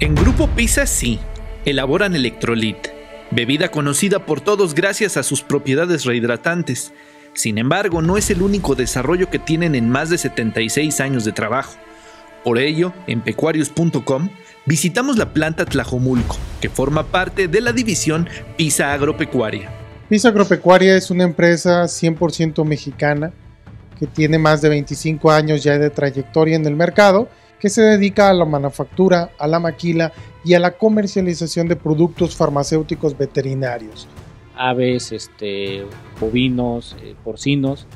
En Grupo Pisa sí, elaboran electrolit, bebida conocida por todos gracias a sus propiedades rehidratantes. Sin embargo, no es el único desarrollo que tienen en más de 76 años de trabajo. Por ello, en pecuarios.com visitamos la planta Tlajomulco, que forma parte de la división Pisa Agropecuaria. Pisa Agropecuaria es una empresa 100% mexicana que tiene más de 25 años ya de trayectoria en el mercado que se dedica a la manufactura, a la maquila y a la comercialización de productos farmacéuticos veterinarios. Aves, este, bovinos, eh, porcinos,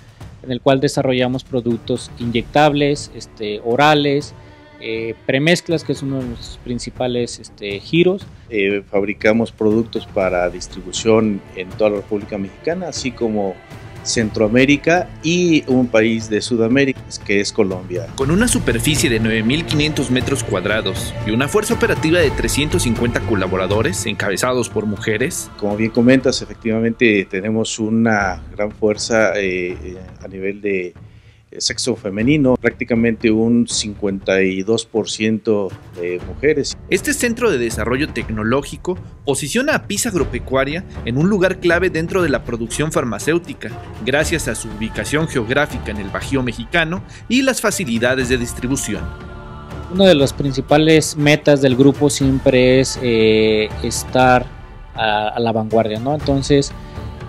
en el cual desarrollamos productos inyectables, este, orales, eh, premezclas, que es uno de nuestros principales este, giros. Eh, fabricamos productos para distribución en toda la República Mexicana, así como Centroamérica y un país de Sudamérica, que es Colombia. Con una superficie de 9.500 metros cuadrados y una fuerza operativa de 350 colaboradores encabezados por mujeres. Como bien comentas, efectivamente tenemos una gran fuerza eh, eh, a nivel de sexo femenino, prácticamente un 52% de mujeres. Este centro de desarrollo tecnológico posiciona a Pisa Agropecuaria en un lugar clave dentro de la producción farmacéutica, gracias a su ubicación geográfica en el Bajío mexicano y las facilidades de distribución. Una de las principales metas del grupo siempre es eh, estar a, la vanguardia, ¿no? Entonces,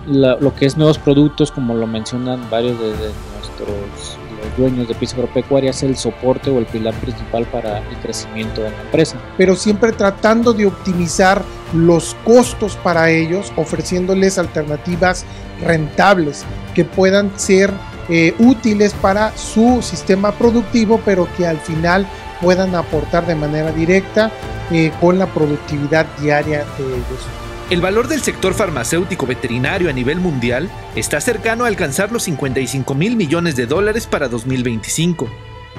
lo que es nuevos productos, como lo mencionan varios de, de nuestros dueños de Pisa Agropecuaria es el soporte o el pilar principal para el crecimiento de la empresa. Pero siempre tratando de optimizar los costos para ellos, ofreciéndoles alternativas rentables que puedan ser eh, útiles para su sistema productivo, pero que al final puedan aportar de manera directa eh, con la productividad diaria de ellos. El valor del sector farmacéutico veterinario a nivel mundial está cercano a alcanzar los 55 mil millones de dólares para 2025.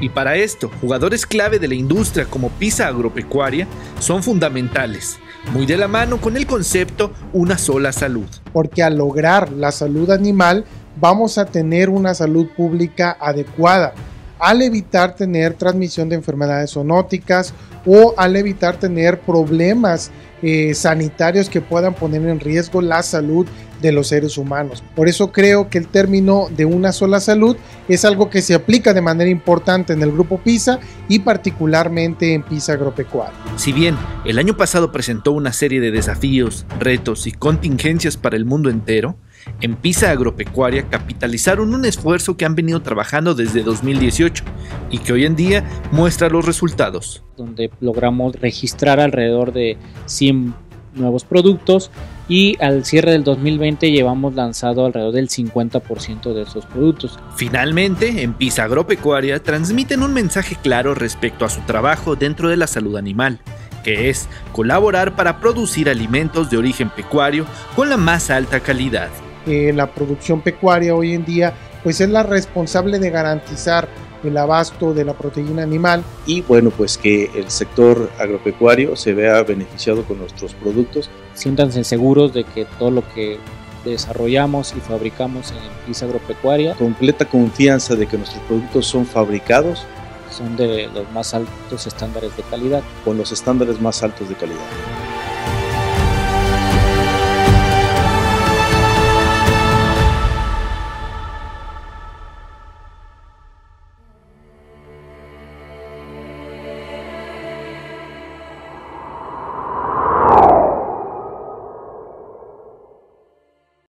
Y para esto, jugadores clave de la industria como Pisa Agropecuaria son fundamentales, muy de la mano con el concepto una sola salud. Porque al lograr la salud animal vamos a tener una salud pública adecuada, al evitar tener transmisión de enfermedades zoonóticas o al evitar tener problemas eh, sanitarios que puedan poner en riesgo la salud de los seres humanos. Por eso creo que el término de una sola salud es algo que se aplica de manera importante en el grupo PISA y particularmente en PISA Agropecuario. Si bien el año pasado presentó una serie de desafíos, retos y contingencias para el mundo entero, en Pisa Agropecuaria capitalizaron un esfuerzo que han venido trabajando desde 2018 y que hoy en día muestra los resultados. Donde logramos registrar alrededor de 100 nuevos productos y al cierre del 2020 llevamos lanzado alrededor del 50% de esos productos. Finalmente, en Pisa Agropecuaria transmiten un mensaje claro respecto a su trabajo dentro de la salud animal que es colaborar para producir alimentos de origen pecuario con la más alta calidad la producción pecuaria hoy en día pues es la responsable de garantizar el abasto de la proteína animal. Y bueno, pues que el sector agropecuario se vea beneficiado con nuestros productos. Siéntanse seguros de que todo lo que desarrollamos y fabricamos en Pisa Agropecuaria. Completa confianza de que nuestros productos son fabricados. Son de los más altos estándares de calidad. Con los estándares más altos de calidad.